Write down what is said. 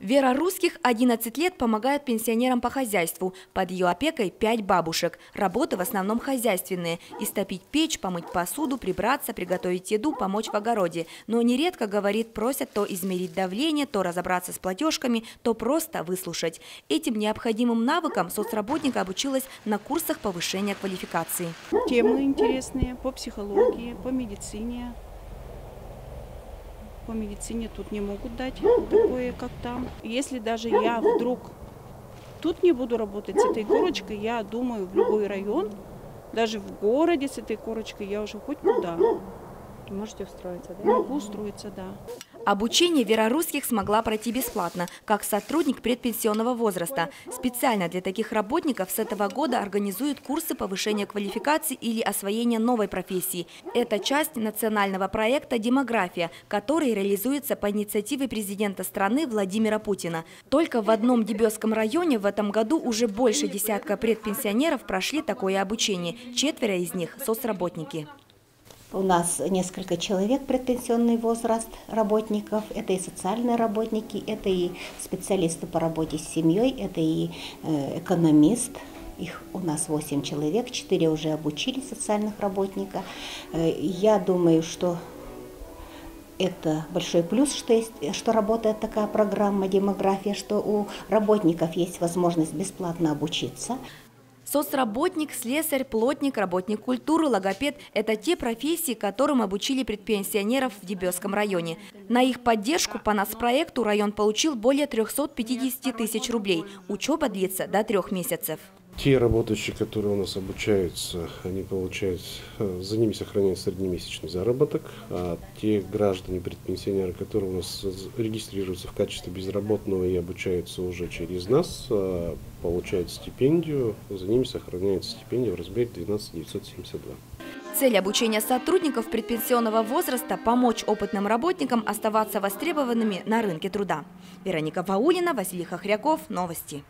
Вера Русских 11 лет помогает пенсионерам по хозяйству. Под ее опекой 5 бабушек. Работы в основном хозяйственные. Истопить печь, помыть посуду, прибраться, приготовить еду, помочь в огороде. Но нередко, говорит, просят то измерить давление, то разобраться с платежками, то просто выслушать. Этим необходимым навыкам соцработника обучилась на курсах повышения квалификации. Темы интересные по психологии, по медицине, по медицине тут не могут дать такое, как там. Если даже я вдруг тут не буду работать с этой корочкой, я думаю, в любой район, даже в городе с этой корочкой, я уже хоть куда. Можете устроиться, да? Могу устроиться, да. Обучение Вера смогла пройти бесплатно, как сотрудник предпенсионного возраста. Специально для таких работников с этого года организуют курсы повышения квалификации или освоения новой профессии. Это часть национального проекта «Демография», который реализуется по инициативе президента страны Владимира Путина. Только в одном Дебесском районе в этом году уже больше десятка предпенсионеров прошли такое обучение. Четверо из них – соцработники. У нас несколько человек предпенсионный возраст работников. Это и социальные работники, это и специалисты по работе с семьей, это и э, экономист. Их у нас 8 человек, 4 уже обучили социальных работников. Э, я думаю, что это большой плюс, что, есть, что работает такая программа демография, что у работников есть возможность бесплатно обучиться. Соцработник, слесарь, плотник, работник культуры, логопед – это те профессии, которым обучили предпенсионеров в Дебесском районе. На их поддержку по нас проекту район получил более 350 тысяч рублей. Учеба длится до трех месяцев. Те работающие, которые у нас обучаются, они получают, э, за ними сохраняется среднемесячный заработок, а те граждане, предпенсионеры, которые у нас регистрируются в качестве безработного и обучаются уже через нас, э, получают стипендию, за ними сохраняется стипендия в размере 12 972. Цель обучения сотрудников предпенсионного возраста – помочь опытным работникам оставаться востребованными на рынке труда. Вероника Ваулина, Василий Хохряков. Новости.